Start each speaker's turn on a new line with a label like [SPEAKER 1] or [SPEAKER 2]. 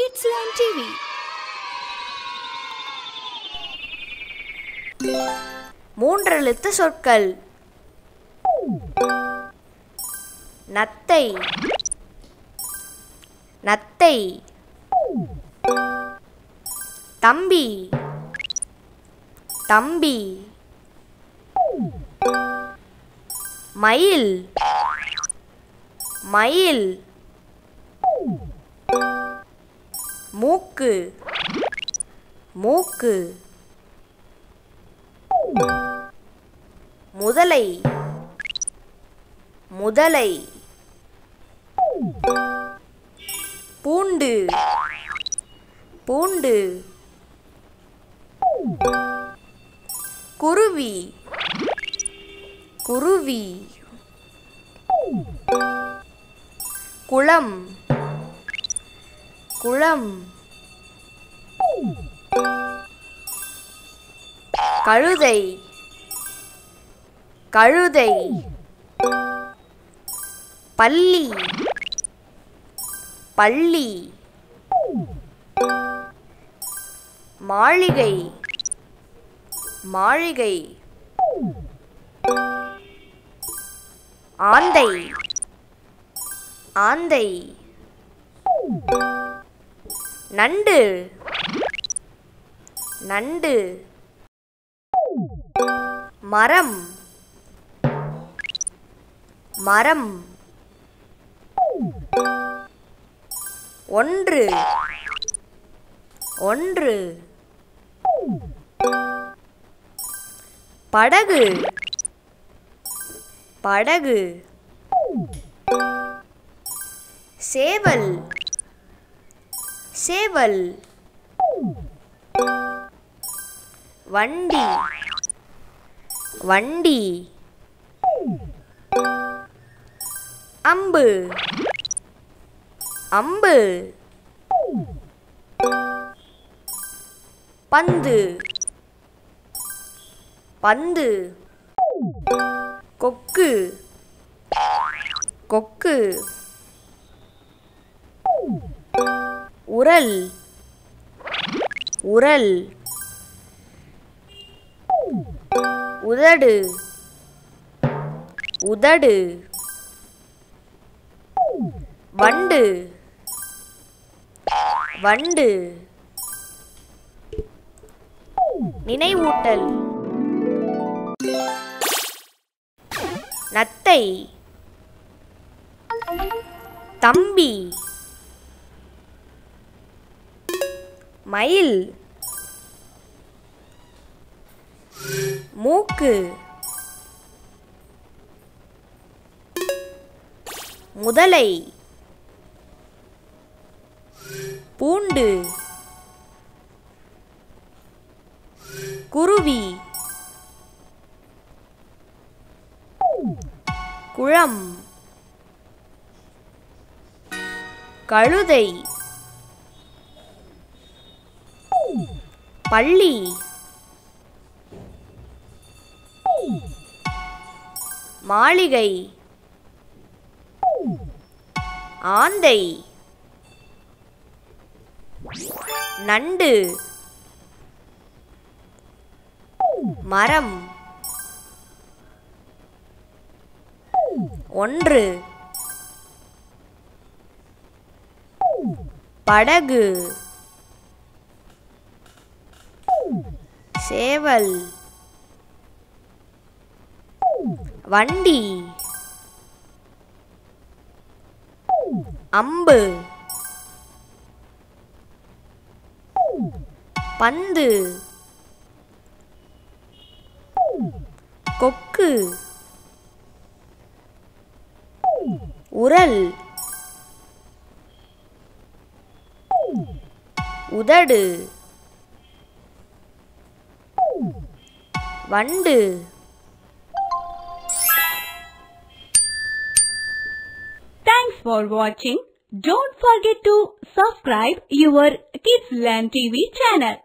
[SPEAKER 1] Kidsland மூன்று
[SPEAKER 2] மூன்றெழுத்து சொற்கள். நத்தை. நத்தை. தம்பி. தம்பி. மயில். மயில். மூக்கு. மூக்கு. முதலை. முதலை. பூண்டு. பூண்டு. குருவி. குருவி. குளம். குளம். கழுதை. கழுதை. பள்ளி. பள்ளி. மாளிகை. மாளிகை. ஆந்தை. ஆந்தை. நண்டு. நண்டு. மரம். மரம். ஒன்று. ஒன்று. படகு. படகு. சேவல். சேவல். வண்டி. வண்டி. அம்பு. அம்பு. பந்து. பந்து. கொக்கு. கொக்கு. உரல். உரல். உதடு. உதடு. வண்டு. வண்டு. நினைவூட்டல். நத்தை. தம்பி. மயில். மூக்கு. முதலை. பூண்டு. குருவி. குளம். கழுதை. பள்ளி. மாளிகை. ஆந்தை. நண்டு. மரம். ஒன்று. படகு. சேவல். வண்டி. அம்பு. பந்து. கொக்கு. உரல். உதடு. வண்டு
[SPEAKER 1] Thanks for watching. Don't forget to subscribe your Kidsland TV channel.